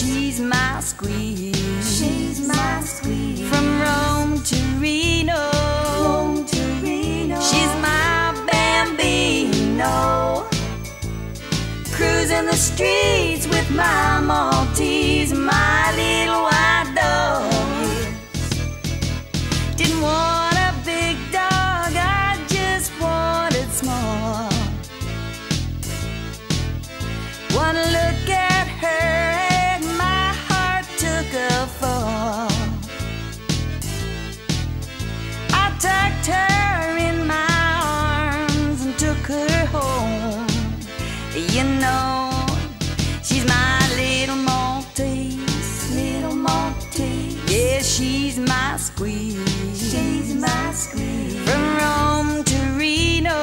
she's my squeeze. She's my squeeze. From Rome to Reno. Rome to Reno. She's my bambino. Cruising the streets with my Maltese, my little her home. You know, she's my little Maltese. Little Maltese. Yeah, she's my squeeze. She's my squeeze. From Rome to Reno.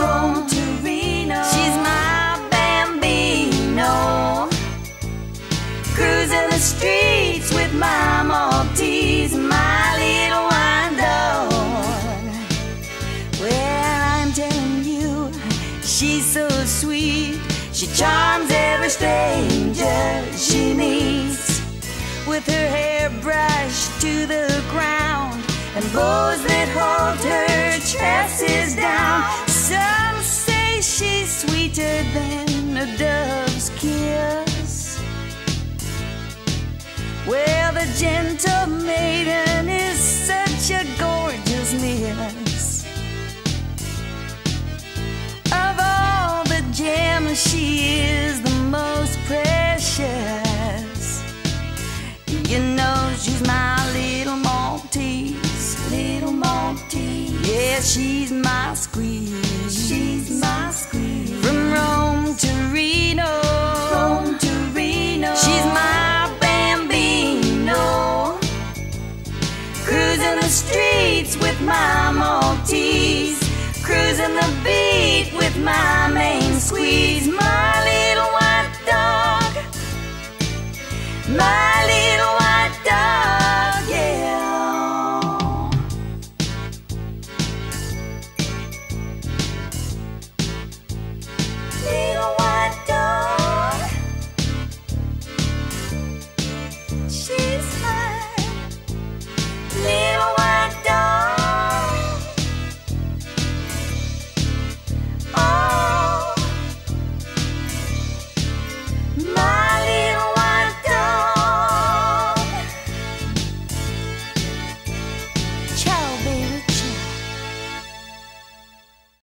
Rome to Reno. She's my bambino. Cruising the streets with my Maltese, my she's so sweet. She charms every stranger she meets. With her hair brushed to the ground and bows that hold her tresses down. Some say she's sweeter than a dove's kiss. Well, the gentle Yeah, she's my squeeze. She's my squeeze. From Rome to Reno. Rome to Reno. She's my bambino. Cruising the streets with my Maltese. Cruising the beat with my main squeeze.